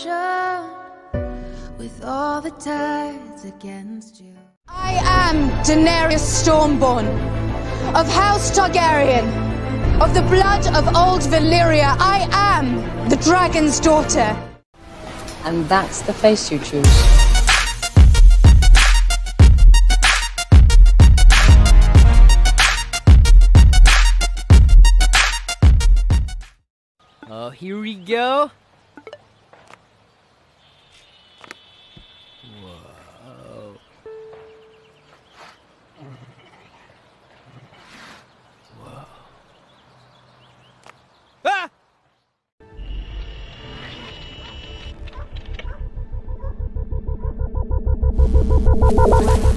ocean with all the tides against you. I am Daenerys Stormborn, of House Targaryen, of the blood of old Valyria. I am the dragon's daughter. And that's the face you choose. Oh, here we go. Bye.